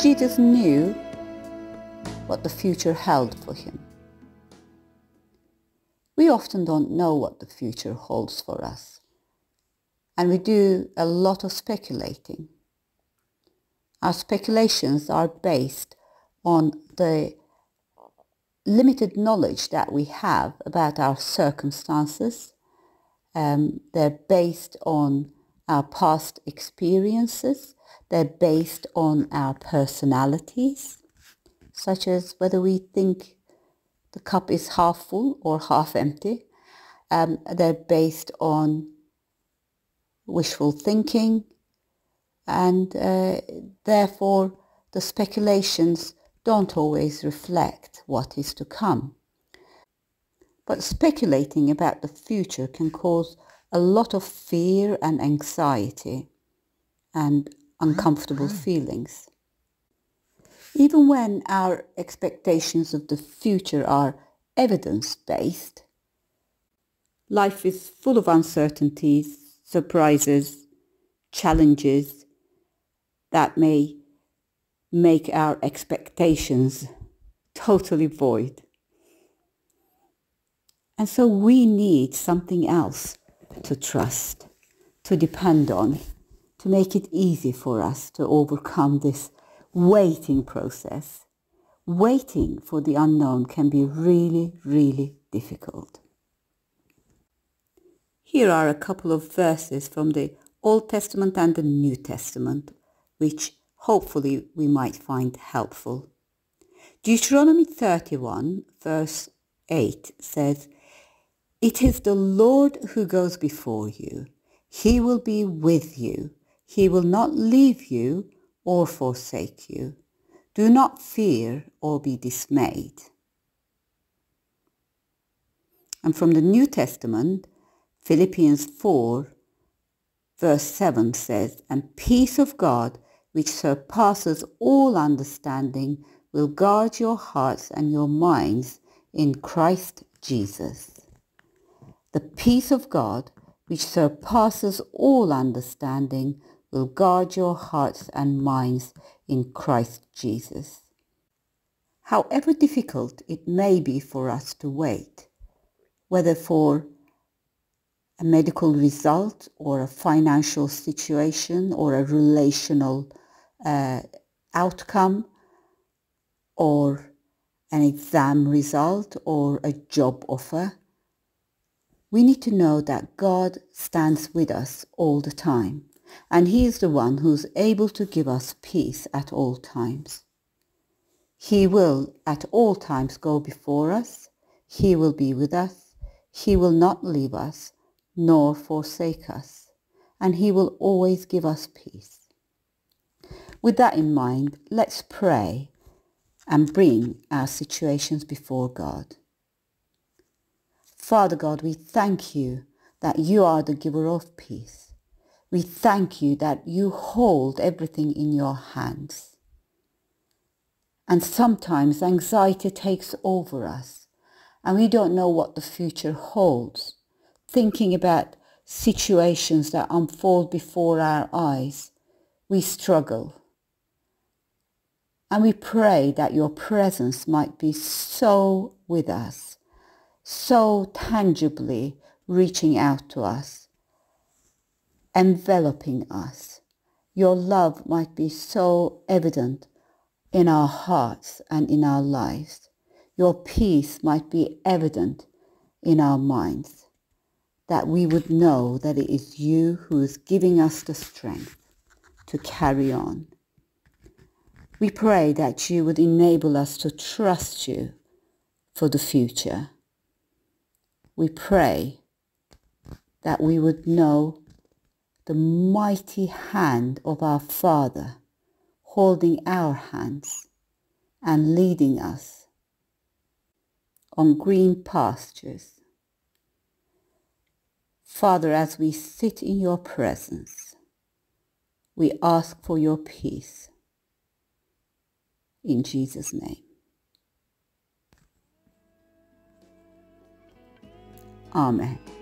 Jesus knew what the future held for him. We often don't know what the future holds for us, and we do a lot of speculating. Our speculations are based on the limited knowledge that we have about our circumstances. Um, they're based on our past experiences. They're based on our personalities, such as whether we think the cup is half full or half empty. Um, they're based on wishful thinking, and uh, therefore the speculations don't always reflect what is to come. But speculating about the future can cause a lot of fear and anxiety and uncomfortable feelings. Even when our expectations of the future are evidence-based, life is full of uncertainties, surprises, challenges that may make our expectations totally void. And so we need something else to trust, to depend on, to make it easy for us to overcome this waiting process. Waiting for the unknown can be really, really difficult. Here are a couple of verses from the Old Testament and the New Testament, which hopefully we might find helpful. Deuteronomy 31, verse 8 says, It is the Lord who goes before you. He will be with you. He will not leave you or forsake you. Do not fear or be dismayed. And from the New Testament, Philippians 4, verse 7 says, And peace of God, which surpasses all understanding, will guard your hearts and your minds in Christ Jesus. The peace of God, which surpasses all understanding, will guard your hearts and minds in Christ Jesus. However difficult it may be for us to wait, whether for a medical result or a financial situation or a relational uh, outcome or an exam result or a job offer, we need to know that God stands with us all the time and he is the one who's able to give us peace at all times. He will at all times go before us. He will be with us. He will not leave us nor forsake us. And he will always give us peace. With that in mind, let's pray and bring our situations before God. Father God, we thank you that you are the giver of peace. We thank you that you hold everything in your hands. And sometimes anxiety takes over us and we don't know what the future holds. Thinking about situations that unfold before our eyes, we struggle. And we pray that your presence might be so with us, so tangibly reaching out to us enveloping us. Your love might be so evident in our hearts and in our lives. Your peace might be evident in our minds. That we would know that it is you who is giving us the strength to carry on. We pray that you would enable us to trust you for the future. We pray that we would know the mighty hand of our Father holding our hands and leading us on green pastures. Father, as we sit in your presence, we ask for your peace. In Jesus' name. 阿门。